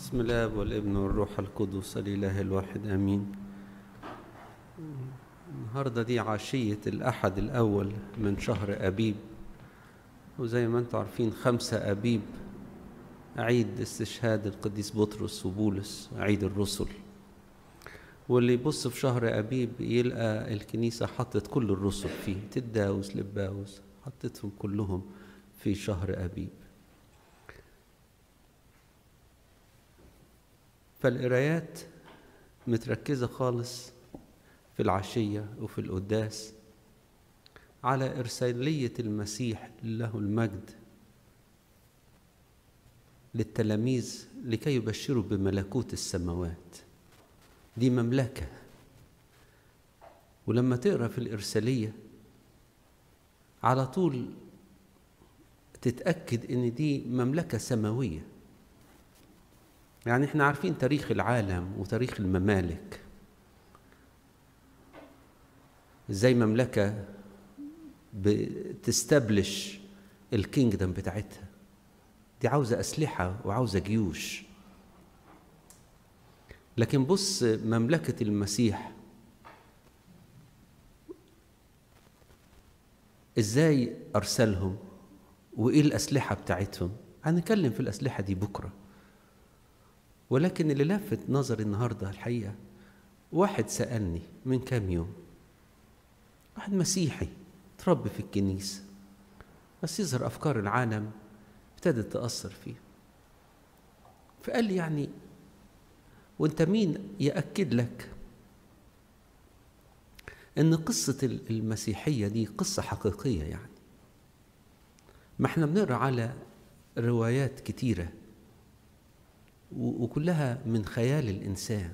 بسم الله والابن والروح القدس الإله الواحد آمين. النهاردة دي عشية الأحد الأول من شهر أبيب. وزي ما أنتم عارفين خمسة أبيب عيد استشهاد القديس بطرس وبولس عيد الرسل. واللي يبص في شهر أبيب يلقى الكنيسة حطت كل الرسل فيه تداوس لباوس حطتهم كلهم في شهر أبيب. فالقرايات متركزة خالص في العشية وفي القداس على إرسالية المسيح له المجد للتلاميذ لكي يبشروا بملكوت السماوات. دي مملكة. ولما تقرأ في الإرسالية على طول تتأكد إن دي مملكة سماوية. يعني إحنا عارفين تاريخ العالم وتاريخ الممالك. إزاي مملكة بتستبلش الكينجدم بتاعتها؟ دي عاوزة أسلحة وعاوزة جيوش. لكن بص مملكة المسيح إزاي أرسلهم وإيه الأسلحة بتاعتهم؟ هنتكلم في الأسلحة دي بكرة. ولكن اللي لفت نظري النهارده الحقيقة واحد سألني من كام يوم واحد مسيحي تربي في الكنيسة بس يظهر أفكار العالم ابتدت تأثر فيه. فقال لي يعني وأنت مين يأكد لك إن قصة المسيحية دي قصة حقيقية يعني؟ ما إحنا بنقرأ على روايات كتيرة وكلها من خيال الإنسان.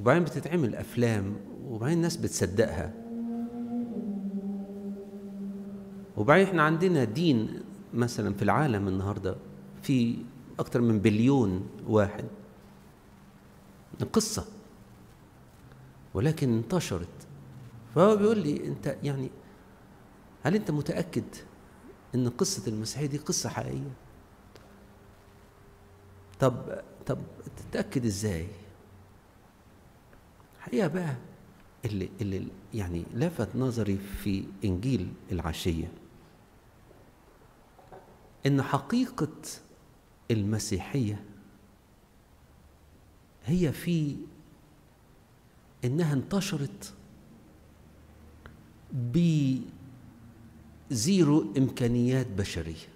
وبعدين بتتعمل أفلام وبعدين الناس بتصدقها. وبعدين إحنا عندنا دين مثلا في العالم النهاردة في أكثر من بليون واحد. قصة ولكن انتشرت. فهو بيقول لي أنت يعني هل أنت متأكد أن قصة المسيحية دي قصة حقيقية؟ طب طب تتأكد إزاي؟ الحقيقة بقى اللي اللي يعني لفت نظري في إنجيل العشية إن حقيقة المسيحية هي في إنها انتشرت بزيرو إمكانيات بشرية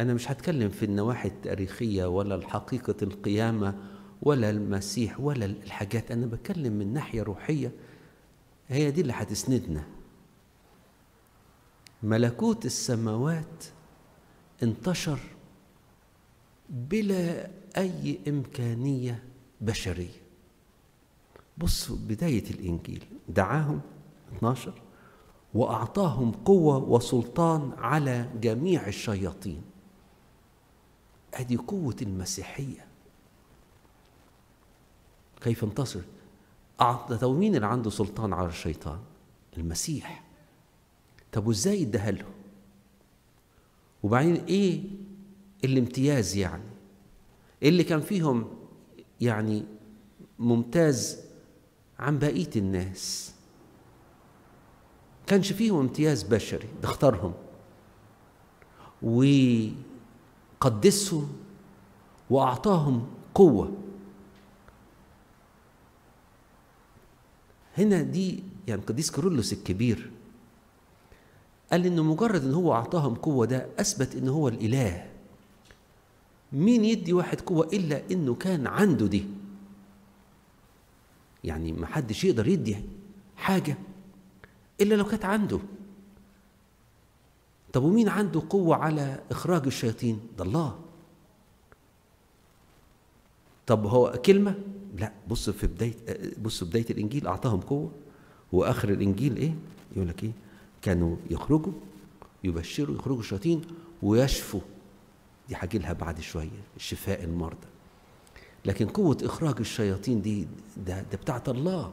أنا مش هتكلم في النواحي التاريخية ولا الحقيقة القيامة ولا المسيح ولا الحاجات أنا بتكلم من ناحية روحية. هي دي اللي هتسندنا. ملكوت السماوات انتشر بلا أي إمكانية بشرية. بصوا بداية الإنجيل دعاهم 12 وأعطاهم قوة وسلطان على جميع الشياطين. ادي قوة المسيحية. كيف انتصر؟ أعطى مين اللي عنده سلطان على الشيطان المسيح. طب وإزاي اداها له وبعدين إيه الامتياز يعني؟ إيه اللي كان فيهم يعني ممتاز عن بقية الناس؟ كانش فيهم امتياز بشري ده اختارهم. و قدسهم وأعطاهم قوة. هنا دي يعني القديس كيرلس الكبير قال إنه مجرد إن هو أعطاهم قوة ده أثبت إن هو الإله. مين يدي واحد قوة إلا إنه كان عنده دي؟ يعني ما حدش يقدر يدي حاجة إلا لو كانت عنده. طب ومين عنده قوة على إخراج الشياطين؟ ده الله. طب هو كلمة؟ لا بص في بداية بص بداية الإنجيل أعطاهم قوة وآخر الإنجيل إيه؟ يقول لك إيه؟ كانوا يخرجوا يبشروا يخرجوا الشياطين ويشفوا دي هاجي لها بعد شوية شفاء المرضى. لكن قوة إخراج الشياطين دي ده ده بتاعت الله.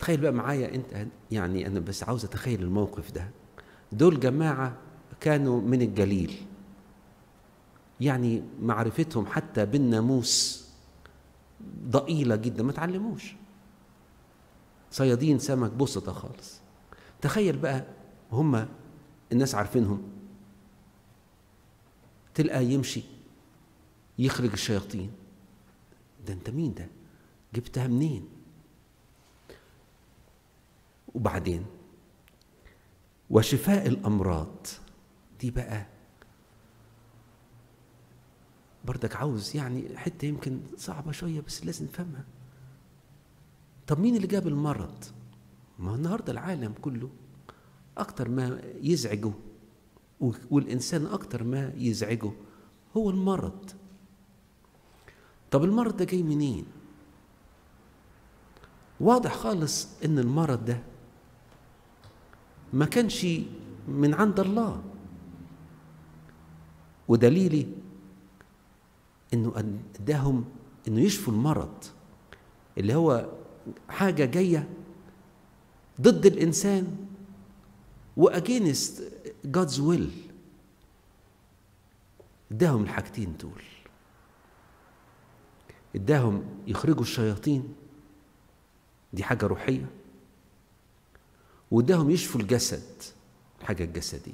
تخيل بقى معايا انت يعني أنا بس عاوز أتخيل الموقف ده. دول جماعة كانوا من الجليل. يعني معرفتهم حتى بالناموس ضئيلة جدا ما تعلموش. صيادين سمك بسطة خالص. تخيل بقى هم الناس عارفينهم. تلقى يمشي يخرج الشياطين. ده انت مين ده؟ جبتها منين؟ وبعدين؟ وشفاء الأمراض. دي بقى بردك عاوز يعني حتة يمكن صعبة شوية بس لازم نفهمها. طب مين اللي جاب المرض؟ ما النهارده العالم كله أكتر ما يزعجه والإنسان أكتر ما يزعجه هو المرض. طب المرض ده جاي منين؟ واضح خالص إن المرض ده ما كانش من عند الله. ودليلي إنه إداهم إنه يشفوا المرض اللي هو حاجة جاية ضد الإنسان واجينست جادز ويل إداهم الحاجتين دول. إداهم يخرجوا الشياطين دي حاجة روحية. واداهم يشفوا الجسد الحاجة الجسديه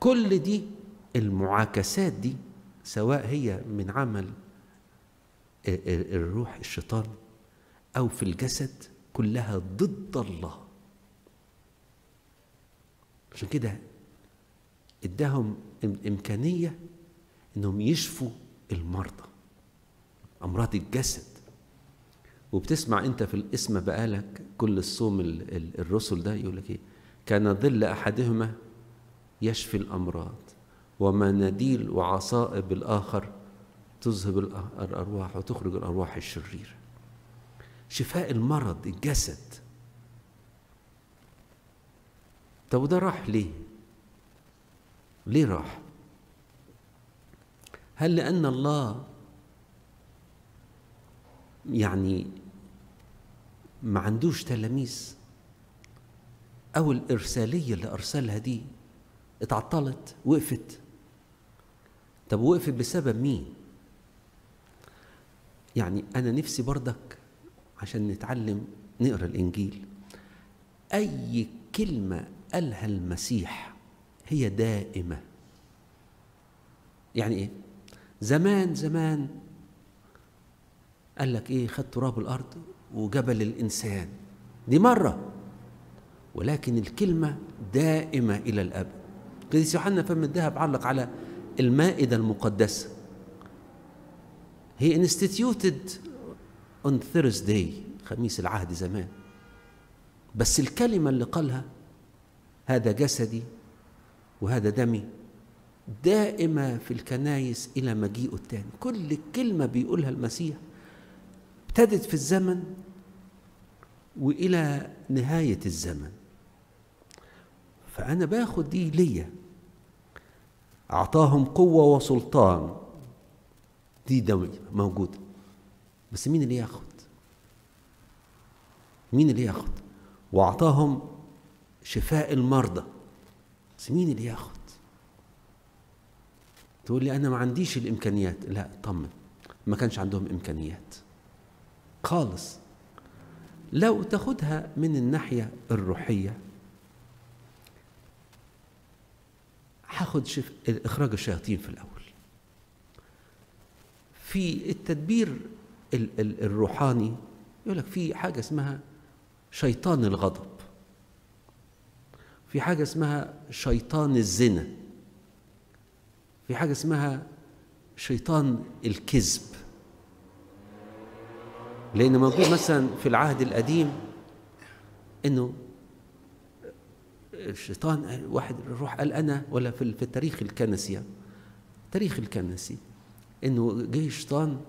كل دي المعاكسات دي سواء هي من عمل الروح الشيطان أو في الجسد كلها ضد الله. عشان كده اداهم إمكانية إنهم يشفوا المرضى أمراض الجسد. وبتسمع انت في الاسم بقالك كل الصوم الرسل ده يقول لك إيه؟ كان ظل أحدهما يشفي الأمراض ومناديل وعصائب الآخر تذهب الأرواح وتخرج الأرواح الشريره شفاء المرض الجسد. طب وده راح ليه؟ ليه راح؟ هل لأن الله يعني ما عندوش تلاميذ أو الإرسالية اللي أرسلها دي اتعطلت وقفت. طب وقفت بسبب مين؟ يعني أنا نفسي بردك عشان نتعلم نقرأ الإنجيل. أي كلمة قالها المسيح هي دائمة. يعني إيه؟ زمان زمان قال لك إيه؟ خد تراب الأرض وجبل الإنسان. دي مرة. ولكن الكلمة دائمة إلى الابد قديس يوحنا فم الذهب علق على المائدة المقدسة. هي instituted on Thursday خميس العهد زمان. بس الكلمة اللي قالها هذا جسدي وهذا دمي دائمة في الكنايس إلى مجيئه الثاني كل كلمة بيقولها المسيح ابتدت في الزمن وإلى نهاية الزمن. فأنا باخد دي ليا. أعطاهم قوة وسلطان. دي دولة موجودة بس مين اللي ياخد؟ مين اللي ياخد؟ وأعطاهم شفاء المرضى. بس مين اللي ياخد؟ تقول لي أنا ما عنديش الإمكانيات. لا طمن. ما كانش عندهم إمكانيات. خالص. لو تاخدها من الناحية الروحية هاخد شف... إخراج الشياطين في الأول. في التدبير ال ال الروحاني يقول لك في حاجة اسمها شيطان الغضب. في حاجة اسمها شيطان الزنا. في حاجة اسمها شيطان الكذب. لأن موجود مثلا في العهد القديم إنه الشيطان واحد الروح قال أنا ولا في التاريخ الكنسي التاريخ الكنسي إنه جه شيطان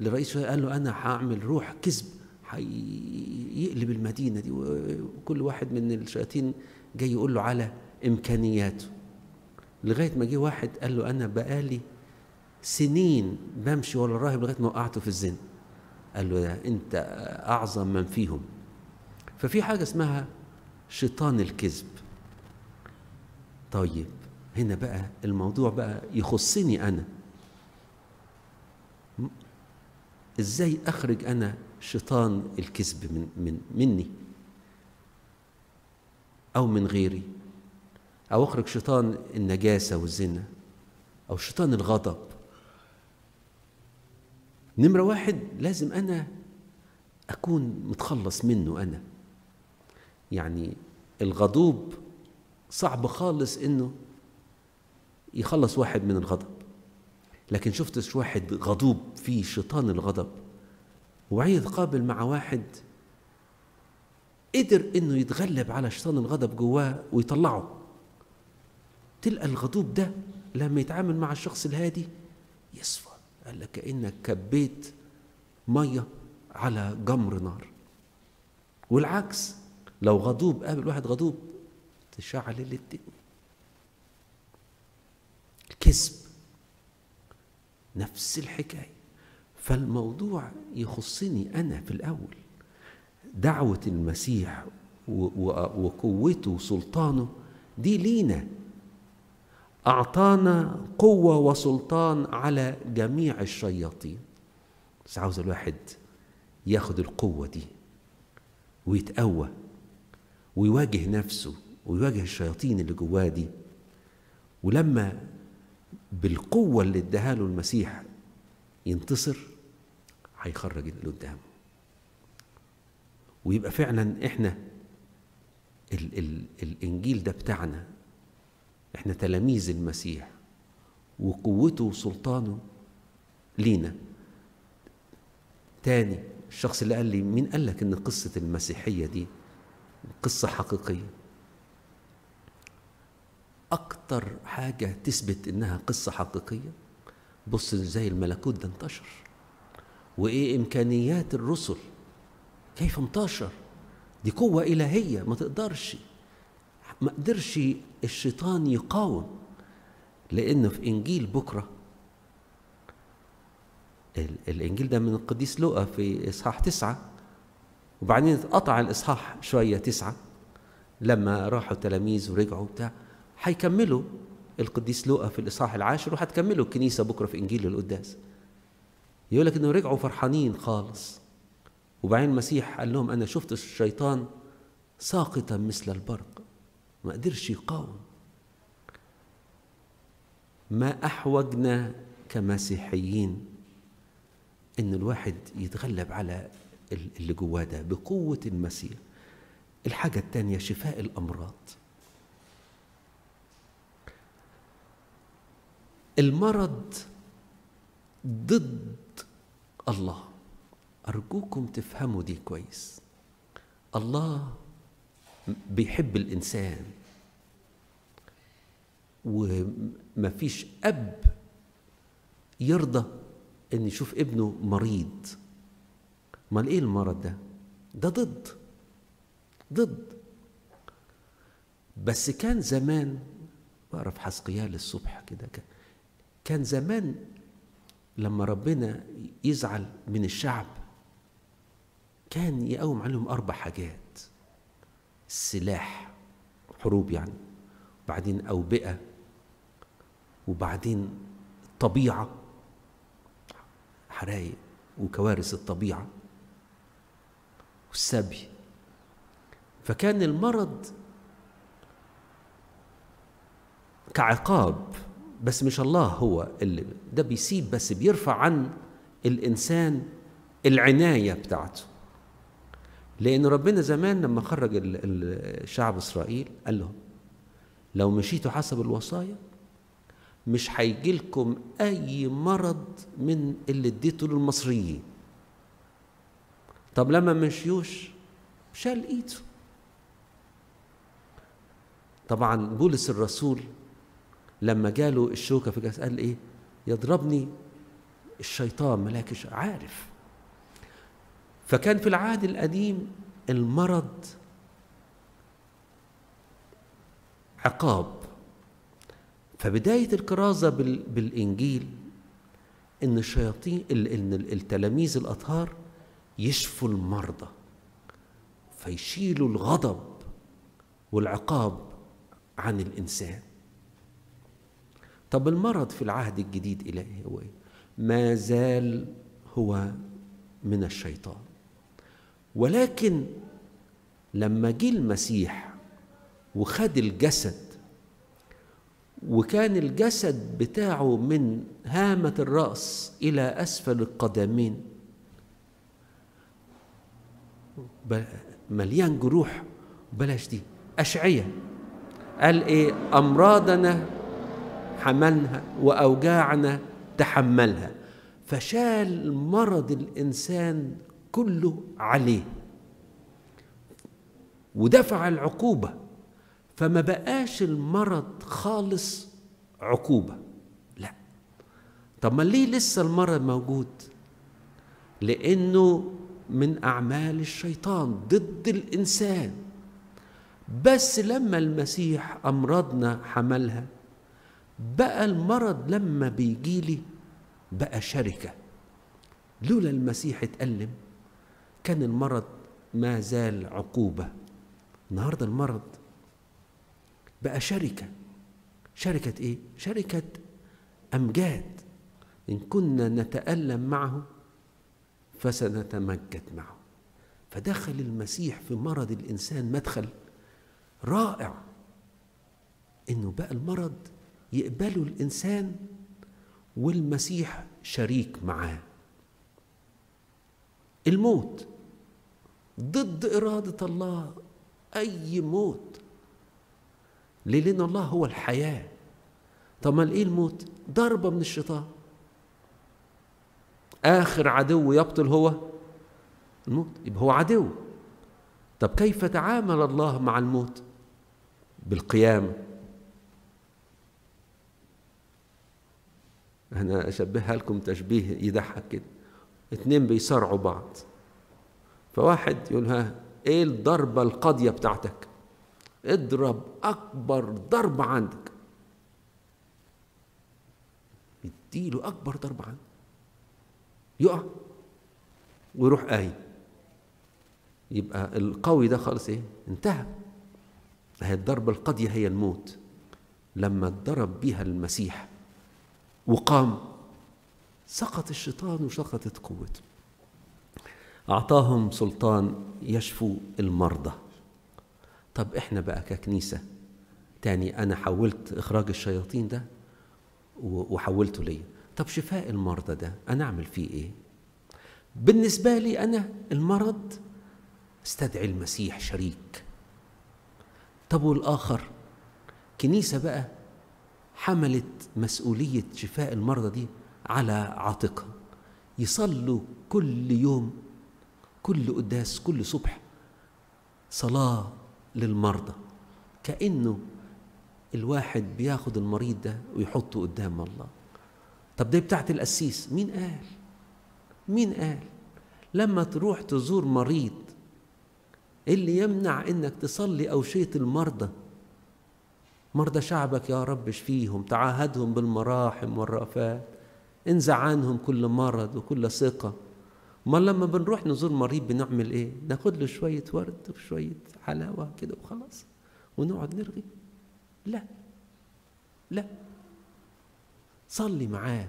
لرئيس قال له أنا هعمل روح كذب هيقلب المدينة دي وكل واحد من الشياطين جاي يقول له على إمكانياته. لغاية ما جه واحد قال له أنا بقالي سنين بمشي ورا الراهب لغاية ما وقعته في الزنا. قال له انت اعظم من فيهم. ففي حاجة اسمها شيطان الكذب. طيب هنا بقى الموضوع بقى يخصني أنا. إزاي أخرج أنا شيطان الكذب من من مني؟ أو من غيري؟ أو أخرج شيطان النجاسة والزنا؟ أو شيطان الغضب؟ نمرة واحد لازم أنا أكون متخلص منه أنا. يعني الغضوب صعب خالص إنه يخلص واحد من الغضب. لكن شفتش واحد غضوب فيه شيطان الغضب وعايز يتقابل مع واحد قدر إنه يتغلب على شيطان الغضب جواه ويطلعه. تلقى الغضوب ده لما يتعامل مع الشخص الهادي يصفى قال لك كانك كبيت مية على جمر نار. والعكس لو غضوب قابل واحد غضوب تشعل الدنيا. الكذب نفس الحكاية. فالموضوع يخصني أنا في الأول. دعوة المسيح وقوته وسلطانه دي لينا. أعطانا قوة وسلطان على جميع الشياطين. بس عاوز الواحد ياخد القوة دي ويتقوى ويواجه نفسه ويواجه الشياطين اللي جواه دي. ولما بالقوة اللي اداها له المسيح ينتصر هيخرج اللي قدامه. ويبقى فعلا إحنا ال ال الإنجيل ده بتاعنا إحنا تلاميذ المسيح وقوته وسلطانه لينا. تاني الشخص اللي قال لي مين قال لك إن قصة المسيحية دي قصة حقيقية؟ أكتر حاجة تثبت إنها قصة حقيقية بص إزاي الملكوت ده انتشر وإيه إمكانيات الرسل كيف انتشر؟ دي قوة إلهية ما تقدرش ما قدرش الشيطان يقاوم لأنه في إنجيل بكرة الإنجيل ده من القديس لوقا في إصحاح تسعة وبعدين اتقطع الإصحاح شوية تسعة لما راحوا التلاميذ ورجعوا بتاع هيكملوا القديس لوقا في الإصحاح العاشر وهتكملوا الكنيسة بكرة في إنجيل القداس. يقول لك إنه رجعوا فرحانين خالص. وبعدين المسيح قال لهم أنا شفت الشيطان ساقطا مثل البرق ما قدرش يقاوم. ما أحوجنا كمسيحيين إن الواحد يتغلب على اللي جواه ده بقوة المسيح. الحاجة الثانية شفاء الأمراض. المرض ضد الله. أرجوكم تفهموا دي كويس. الله بيحب الإنسان. ومفيش أب يرضى إن يشوف ابنه مريض. أمال إيه المرض ده؟ ده ضد. ضد. بس كان زمان بعرف حسقيال الصبح كده كان زمان لما ربنا يزعل من الشعب كان يقوم عليهم أربع حاجات. السلاح حروب يعني وبعدين أوبئة وبعدين الطبيعه حرايق وكوارث الطبيعة والسبي. فكان المرض كعقاب بس مش الله هو اللي ده بيسيب بس بيرفع عن الإنسان العناية بتاعته. لأن ربنا زمان لما خرج الشعب إسرائيل قال لهم لو مشيتوا حسب الوصايا مش هيجي لكم أي مرض من اللي اديته للمصريين. طب لما مشيوش شال إيده. طبعا بولس الرسول لما جاله الشوكة في قال إيه؟ يضربني الشيطان ملاك عارف. فكان في العهد القديم المرض عقاب. فبداية الكرازة بالإنجيل إن الشياطين إن التلاميذ الأطهار يشفوا المرضى فيشيلوا الغضب والعقاب عن الإنسان. طب المرض في العهد الجديد إلهي هو إيه؟ ما زال هو من الشيطان. ولكن لما جه المسيح وخد الجسد وكان الجسد بتاعه من هامة الرأس إلى أسفل القدمين مليان جروح بلاش دي أشعية. قال إيه؟ أمراضنا حملها وأوجاعنا تحملها. فشال مرض الإنسان كله عليه. ودفع العقوبة فما بقاش المرض خالص عقوبة. لا. طب ما ليه لسه المرض موجود؟ لأنه من أعمال الشيطان ضد الإنسان. بس لما المسيح أمراضنا حملها بقى المرض لما بيجيلي بقى شركة. لولا المسيح اتألم كان المرض ما زال عقوبة. النهاردة المرض بقى شركة. شركة إيه؟ شركة أمجاد. إن كنا نتألم معه فسنتمجد معه. فدخل المسيح في مرض الإنسان مدخل رائع. إنه بقى المرض يقبله الإنسان والمسيح شريك معاه. الموت ضد إرادة الله. أي موت. ليه؟ لأن الله هو الحياة. طب ما إيه الموت؟ ضربة من الشيطان. آخر عدو يبطل هو الموت. يبقى هو عدو. طب كيف تعامل الله مع الموت؟ بالقيامة. أنا أشبهها لكم تشبيه يضحك كده اتنين بيصارعوا بعض. فواحد يقول ها إيه الضربة القاضية بتاعتك؟ اضرب أكبر ضربة عندك. يديله أكبر ضربة عندك. يقع ويروح قايم. يبقى القوي ده خالص إيه؟ انتهى. هي الضربة القاضية هي الموت. لما اتضرب بيها المسيح وقام سقط الشيطان وسقطت قوته. أعطاهم سلطان يشفوا المرضى. طب إحنا بقى ككنيسة تاني أنا حولت إخراج الشياطين ده وحولته ليا. طب شفاء المرضى ده أنا أعمل فيه إيه؟ بالنسبة لي أنا المرض استدعي المسيح شريك. طب والآخر؟ كنيسة بقى حملت مسؤولية شفاء المرضى دي على عاتقها. يصلوا كل يوم كل قداس كل صبح صلاة للمرضى. كأنه الواحد بياخد المريض ده ويحطه قدام الله. طب دي بتاعت القسيس مين قال؟ مين قال؟ لما تروح تزور مريض اللي يمنع إنك تصلي اوشيه المرضى مرضى شعبك يا رب اشفيهم تعاهدهم بالمراحم والرأفات انزع عنهم كل مرض وكل ثقة. ما لما بنروح نزور مريض بنعمل إيه؟ ناخد له شوية ورد وشوية حلاوة كده وخلاص ونقعد نرغي. لا. لا. صلي معاه.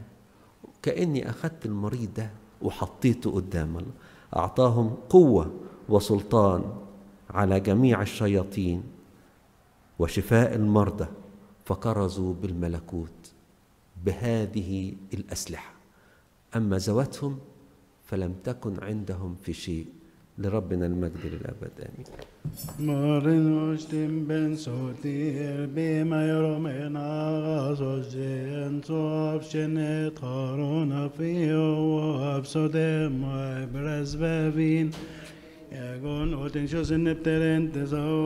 كأني أخذت المريض ده وحطيته قدام الله. أعطاهم قوة وسلطان على جميع الشياطين وشفاء المرضى فكرزوا بالملكوت بهذه الأسلحة. أما زواتهم فلم تكن عندهم في شيء لربنا المجد للأبد. آمين. مارين وشتم بن صوتي بي صوف شنت خارون في وواب صوتي ما يا جون وتنشوز النبترين تزاو